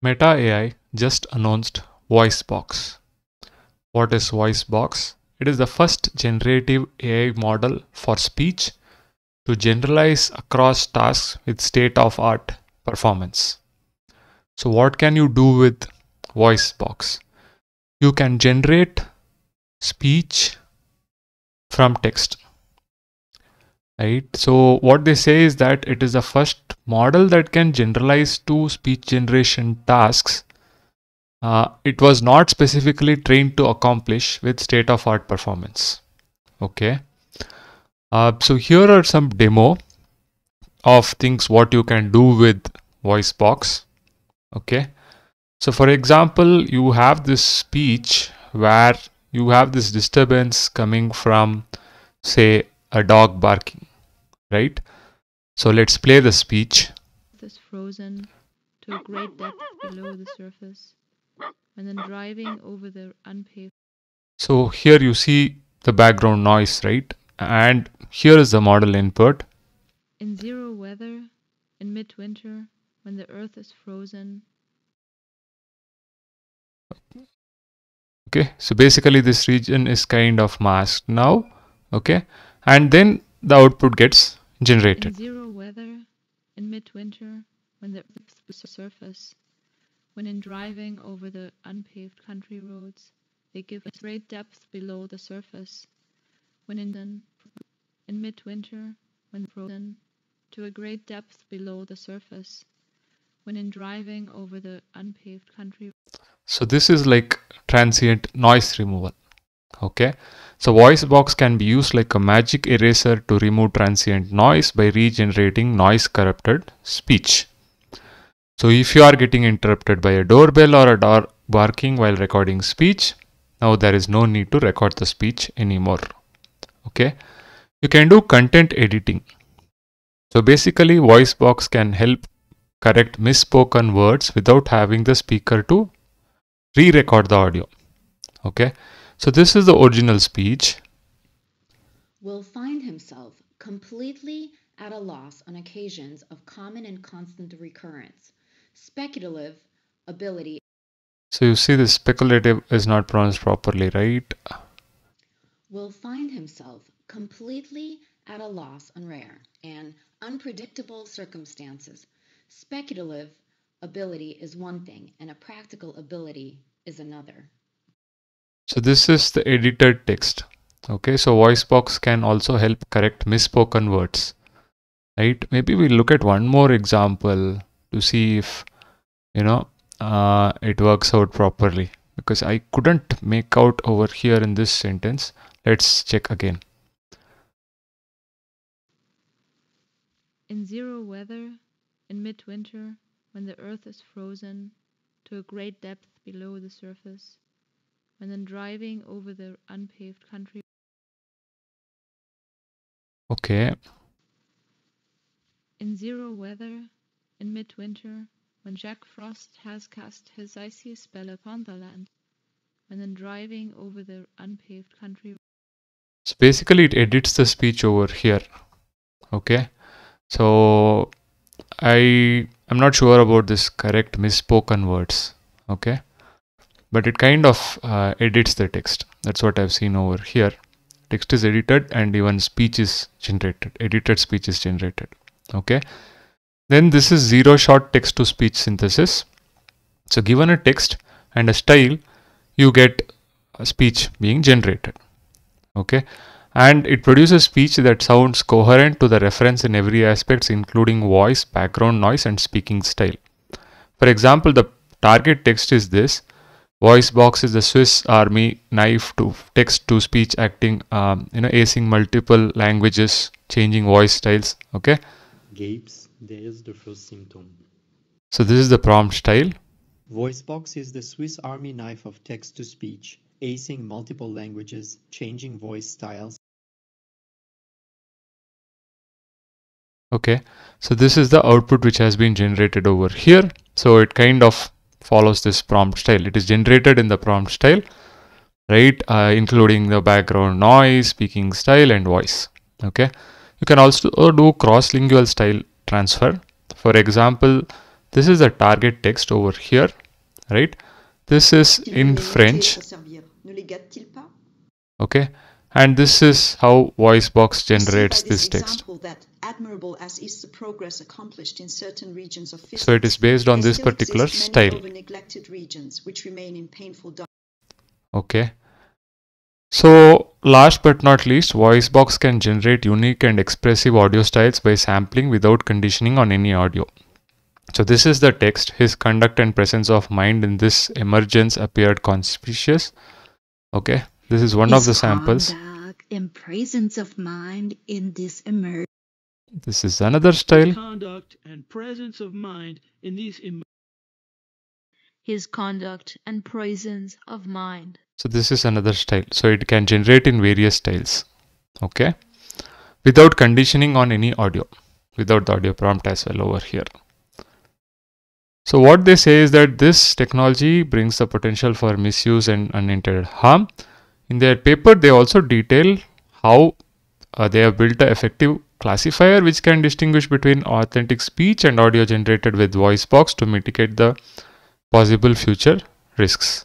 Meta AI just announced VoiceBox. What is VoiceBox? It is the first generative AI model for speech to generalize across tasks with state of art performance. So, what can you do with VoiceBox? You can generate speech from text. Right. So, what they say is that it is the first model that can generalize to speech generation tasks. Uh, it was not specifically trained to accomplish with state of art performance. Okay? Uh, so here are some demo of things what you can do with voicebox okay? So for example you have this speech where you have this disturbance coming from say a dog barking right so let's play the speech. Is frozen to a great depth below the surface, and then driving over the unpaved. So here you see the background noise, right? And here is the model input. In zero weather, in midwinter, when the earth is frozen. Okay, so basically this region is kind of masked now. Okay, and then the output gets generated. In zero weather, in midwinter, when the surface, when in driving over the unpaved country roads, they give a great depth below the surface. When in, in midwinter, when frozen, to a great depth below the surface. When in driving over the unpaved country. So this is like transient noise removal. Okay. So voice box can be used like a magic eraser to remove transient noise by regenerating noise corrupted speech. So if you are getting interrupted by a doorbell or a door barking while recording speech, now there is no need to record the speech anymore. Okay. You can do content editing. So basically voice box can help correct misspoken words without having the speaker to re-record the audio. Okay. So this is the original speech. Will find himself completely at a loss on occasions of common and constant recurrence. Speculative ability. So you see the speculative is not pronounced properly, right? Will find himself completely at a loss on rare and unpredictable circumstances. Speculative ability is one thing and a practical ability is another. So this is the edited text. Okay, so VoiceBox can also help correct misspoken words. Right? Maybe we look at one more example to see if you know uh, it works out properly because I couldn't make out over here in this sentence. Let's check again. In zero weather, in midwinter, when the earth is frozen to a great depth below the surface, and then driving over the unpaved country. Okay. In zero weather, in midwinter, when Jack Frost has cast his icy spell upon the land, and then driving over the unpaved country. So basically it edits the speech over here. Okay. So I I'm not sure about this correct misspoken words. Okay but it kind of uh, edits the text. That's what I've seen over here. Text is edited and even speech is generated. Edited speech is generated. Okay. Then this is zero shot text to speech synthesis. So given a text and a style, you get speech being generated. Okay. And it produces speech that sounds coherent to the reference in every aspects, including voice, background noise, and speaking style. For example, the target text is this VoiceBox is the Swiss Army knife to text to speech acting, um, you know, acing multiple languages, changing voice styles. Okay. Gapes, there is the first symptom. So this is the prompt style. VoiceBox is the Swiss Army knife of text to speech, acing multiple languages, changing voice styles. Okay, so this is the output which has been generated over here. So it kind of follows this prompt style. It is generated in the prompt style, right? Uh, including the background noise, speaking style and voice. Okay. You can also do cross-lingual style transfer. For example, this is the target text over here right this is in french okay and this is how voicebox generates this text admirable as is the progress accomplished in certain regions of physics, so it is based on this particular style. regions which remain in painful okay. So last but not least voicebox can generate unique and expressive audio styles by sampling without conditioning on any audio. So this is the text. His conduct and presence of mind in this emergence appeared conspicuous. Okay. This is one of the samples. conduct and presence of mind in this emergence. This is another style conduct and presence of mind in these em- His conduct and presence of mind. So this is another style. So it can generate in various styles. Okay. Without conditioning on any audio. Without the audio prompt as well over here. So what they say is that this technology brings the potential for misuse and unintended harm. In their paper, they also detail how uh, they have built an effective classifier which can distinguish between authentic speech and audio generated with VoiceBox to mitigate the possible future risks.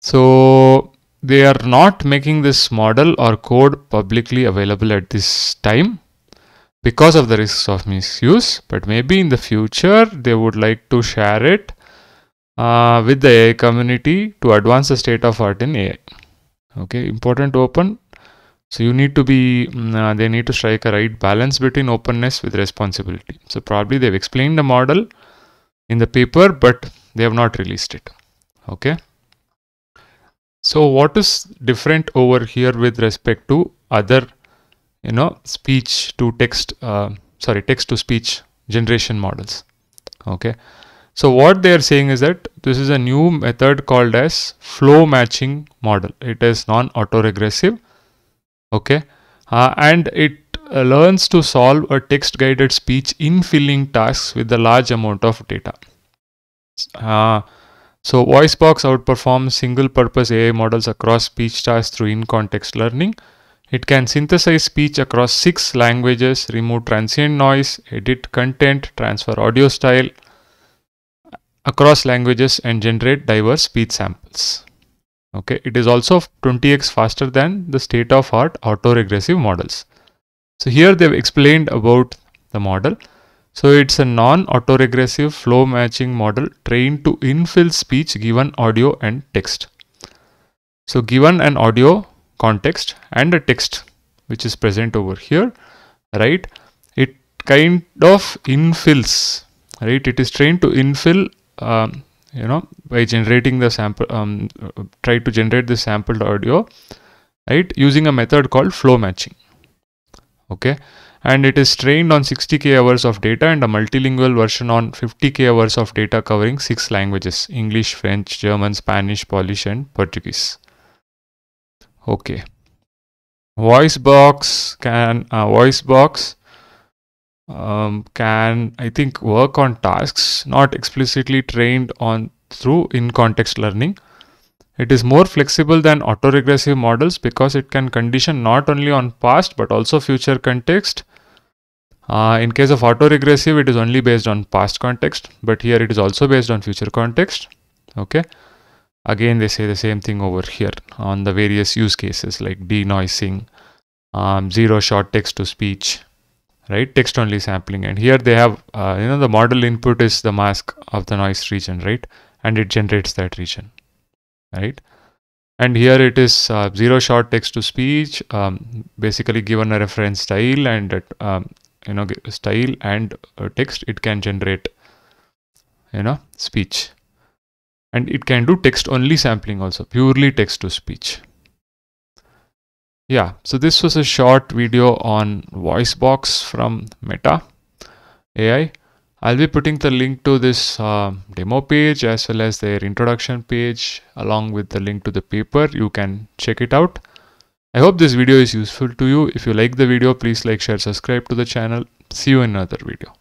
So they are not making this model or code publicly available at this time because of the risks of misuse, but maybe in the future they would like to share it uh, with the AI community to advance the state of art in AI. Okay, important to open. So you need to be, mm, uh, they need to strike a right balance between openness with responsibility. So probably they've explained the model in the paper, but they have not released it. Okay. So what is different over here with respect to other, you know, speech to text, uh, sorry, text to speech generation models? Okay. So what they are saying is that this is a new method called as flow matching model. It is non-autoregressive. Okay. Uh, and it uh, learns to solve a text guided speech infilling tasks with a large amount of data. Uh, so VoiceBox outperforms single purpose AI models across speech tasks through in context learning. It can synthesize speech across six languages, remove transient noise, edit content, transfer audio style across languages, and generate diverse speech samples. Okay, it is also 20x faster than the state of art autoregressive models. So here they've explained about the model. So it's a non-autoregressive flow matching model trained to infill speech given audio and text. So given an audio context and a text which is present over here, right? It kind of infills, right? It is trained to infill, um, you know, by generating the sample, um, try to generate the sampled audio, right? Using a method called flow matching. Okay and it is trained on 60k hours of data and a multilingual version on 50k hours of data covering six languages English, French, German, Spanish, Polish, and Portuguese. Okay. VoiceBox can uh, VoiceBox um, can I think work on tasks not explicitly trained on through in context learning. It is more flexible than autoregressive models because it can condition not only on past but also future context uh, in case of autoregressive, it is only based on past context, but here it is also based on future context. Okay. Again, they say the same thing over here on the various use cases like denoising, um, zero shot text to speech, right? Text only sampling. And here they have, uh, you know, the model input is the mask of the noise region, right? And it generates that region, right? And here it is uh, zero shot text to speech, um, basically given a reference style and um, you know style and uh, text it can generate you know speech and it can do text only sampling also purely text to speech yeah so this was a short video on voicebox from meta ai i'll be putting the link to this uh, demo page as well as their introduction page along with the link to the paper you can check it out I hope this video is useful to you. If you like the video, please like, share, subscribe to the channel. See you in another video.